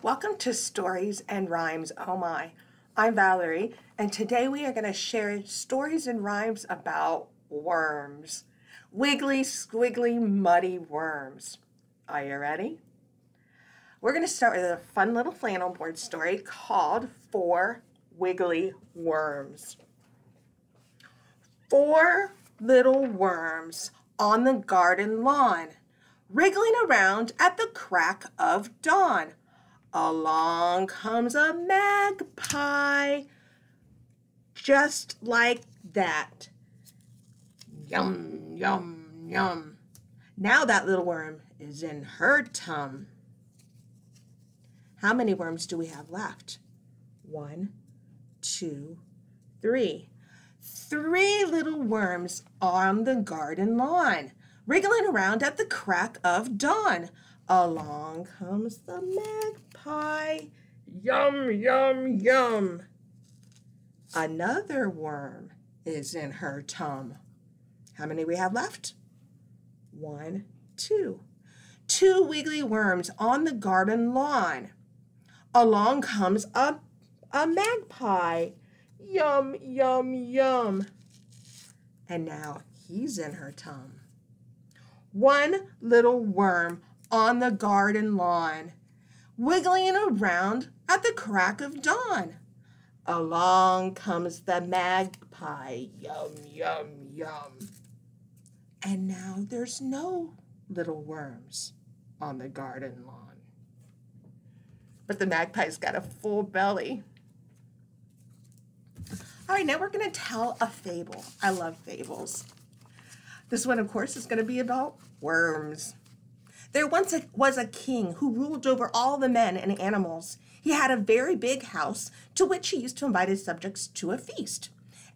Welcome to Stories and Rhymes. Oh my. I'm Valerie, and today we are going to share stories and rhymes about worms. Wiggly, squiggly, muddy worms. Are you ready? We're going to start with a fun little flannel board story called Four Wiggly Worms. Four little worms on the garden lawn, wriggling around at the crack of dawn. Along comes a magpie, just like that. Yum, yum, yum. Now that little worm is in her tum. How many worms do we have left? One, two, three. Three little worms on the garden lawn, wriggling around at the crack of dawn. Along comes the magpie. Yum, yum, yum. Another worm is in her tum. How many we have left? One, two. Two wiggly worms on the garden lawn. Along comes a, a magpie. Yum, yum, yum. And now he's in her tum. One little worm on the garden lawn, wiggling around at the crack of dawn. Along comes the magpie, yum, yum, yum. And now there's no little worms on the garden lawn. But the magpie's got a full belly. All right, now we're going to tell a fable. I love fables. This one, of course, is going to be about worms. There once was a king who ruled over all the men and animals. He had a very big house to which he used to invite his subjects to a feast.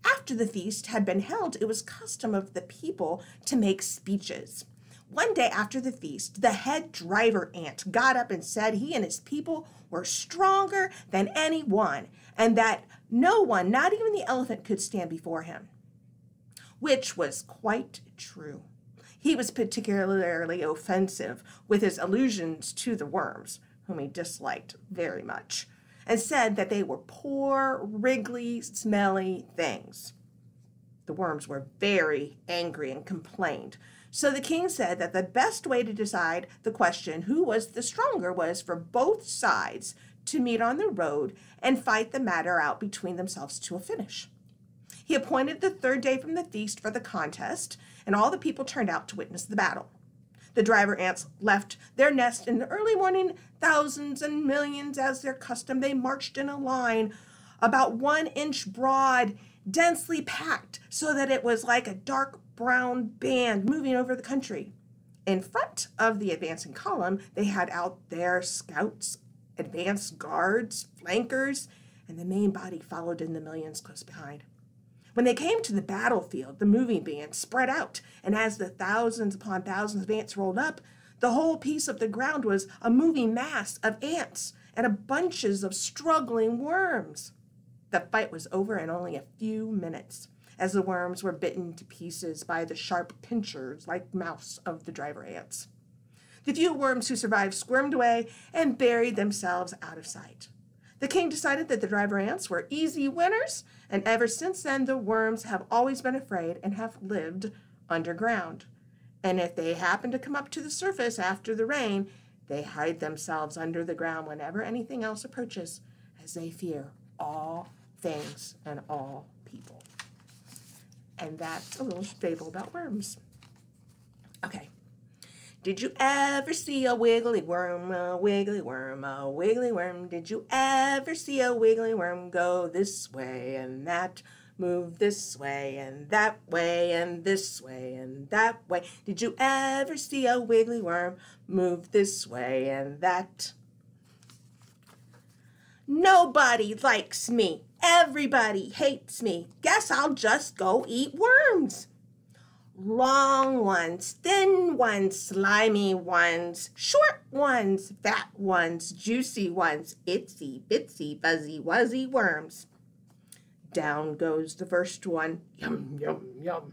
After the feast had been held, it was custom of the people to make speeches. One day after the feast, the head driver ant got up and said he and his people were stronger than any one, and that no one, not even the elephant, could stand before him. Which was quite true. He was particularly offensive with his allusions to the worms, whom he disliked very much, and said that they were poor, wriggly, smelly things. The worms were very angry and complained. So the king said that the best way to decide the question who was the stronger was for both sides to meet on the road and fight the matter out between themselves to a finish. He appointed the third day from the feast for the contest, and all the people turned out to witness the battle. The driver ants left their nest in the early morning, thousands and millions as their custom. They marched in a line about one inch broad, densely packed, so that it was like a dark brown band moving over the country. In front of the advancing column, they had out their scouts, advance guards, flankers, and the main body followed in the millions close behind. When they came to the battlefield, the moving band spread out, and as the thousands upon thousands of ants rolled up, the whole piece of the ground was a moving mass of ants and a bunches of struggling worms. The fight was over in only a few minutes, as the worms were bitten to pieces by the sharp pincers like mouths of the driver ants. The few worms who survived squirmed away and buried themselves out of sight. The king decided that the driver ants were easy winners, and ever since then the worms have always been afraid and have lived underground. And if they happen to come up to the surface after the rain, they hide themselves under the ground whenever anything else approaches, as they fear all things and all people. And that's a little fable about worms. Okay. Did you ever see a wiggly worm, a wiggly worm, a wiggly worm? Did you ever see a wiggly worm go this way and that, move this way and that way and this way and that way? Did you ever see a wiggly worm move this way and that? Nobody likes me. Everybody hates me. Guess I'll just go eat worms long ones, thin ones, slimy ones, short ones, fat ones, juicy ones, itsy bitsy fuzzy wuzzy worms. Down goes the first one, yum, yum, yum.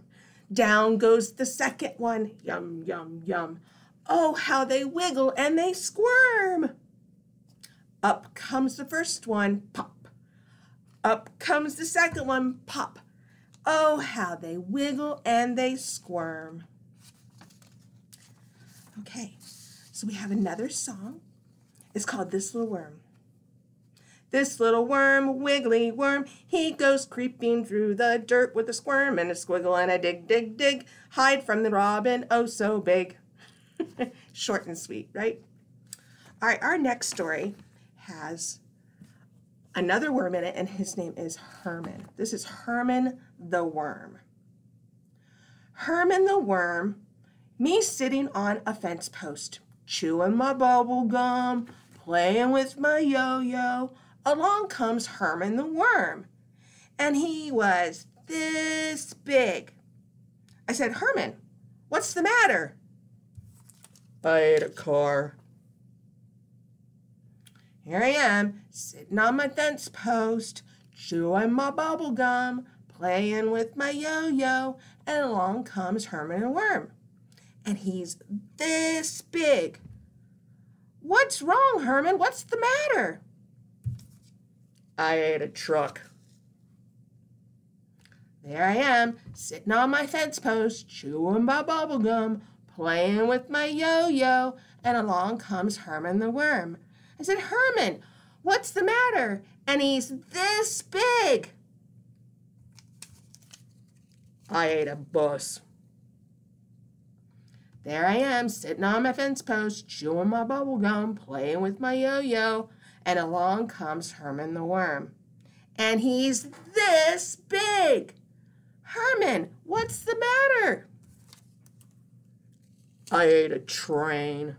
Down goes the second one, yum, yum, yum. Oh, how they wiggle and they squirm. Up comes the first one, pop. Up comes the second one, pop. Oh, how they wiggle and they squirm. Okay, so we have another song. It's called This Little Worm. This little worm, wiggly worm, he goes creeping through the dirt with a squirm and a squiggle and a dig, dig, dig. Hide from the robin, oh so big. Short and sweet, right? All right, our next story has another worm in it, and his name is Herman. This is Herman the worm. Herman the worm, me sitting on a fence post, chewing my bubble gum, playing with my yo-yo, along comes Herman the worm. And he was this big. I said, Herman, what's the matter? I ate a car. Here I am, sitting on my fence post, chewing my bubble gum, playing with my yo-yo, and along comes Herman the worm. And he's this big. What's wrong, Herman? What's the matter? I ate a truck. There I am, sitting on my fence post, chewing my bubble gum, playing with my yo-yo, and along comes Herman the worm. I said, Herman, what's the matter? And he's this big. I ate a bus. There I am, sitting on my fence post, chewing my bubble gum, playing with my yo-yo, and along comes Herman the worm. And he's this big. Herman, what's the matter? I ate a train.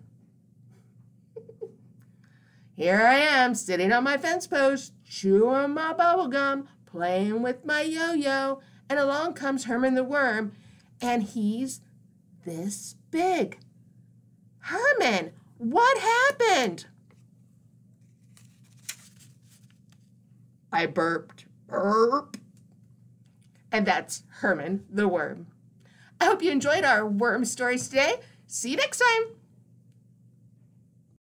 Here I am, sitting on my fence post, chewing my bubble gum, playing with my yo-yo, and along comes Herman the worm, and he's this big. Herman, what happened? I burped. Burp. And that's Herman the worm. I hope you enjoyed our worm stories today. See you next time.